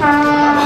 Bye.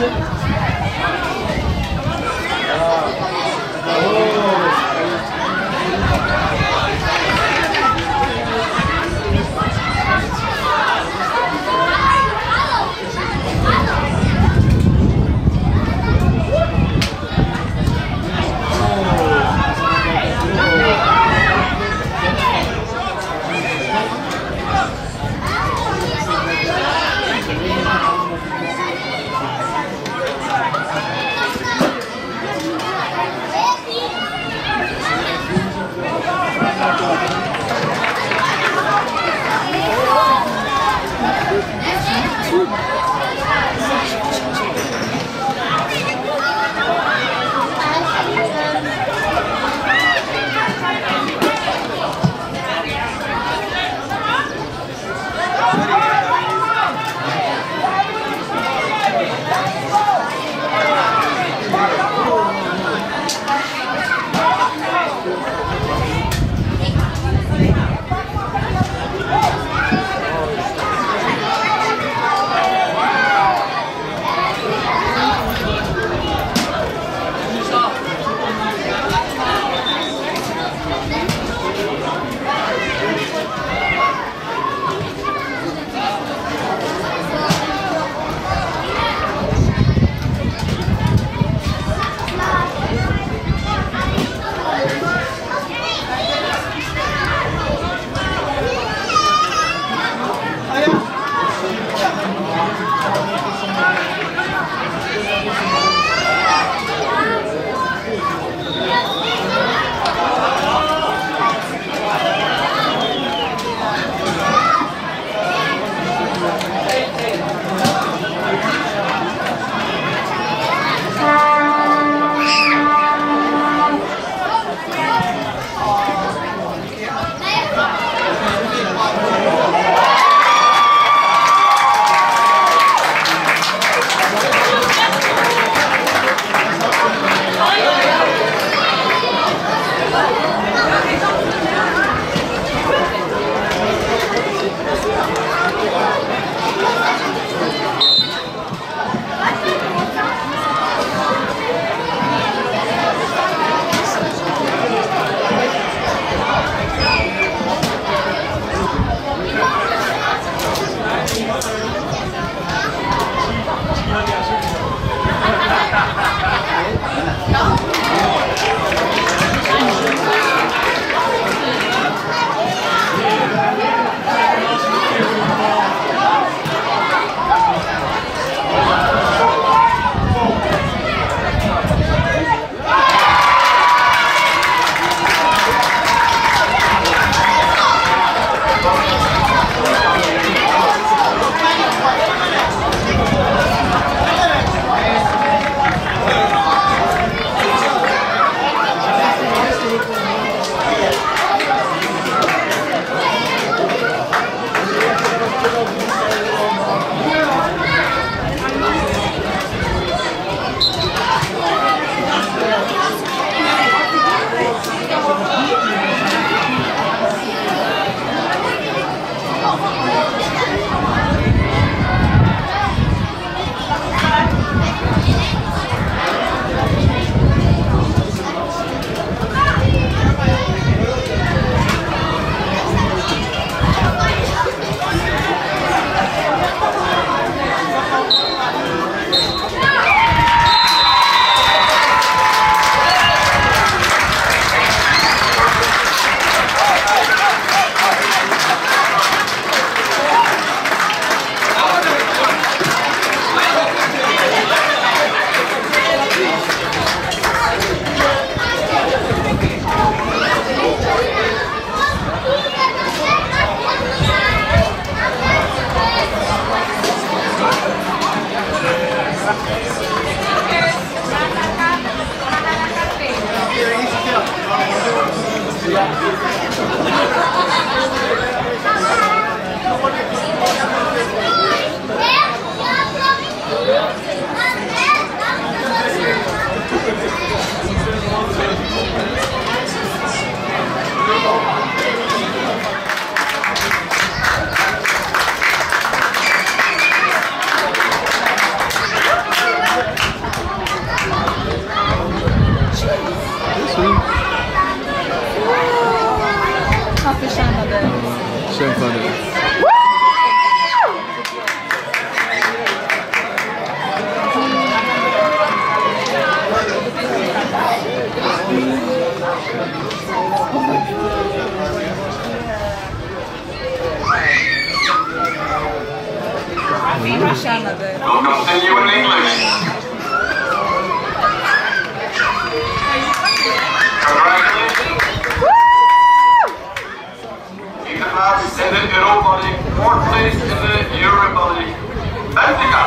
씨. Schön funny. We'll continue in English. In de Europa League, fourth place in the Europa League. Benfica.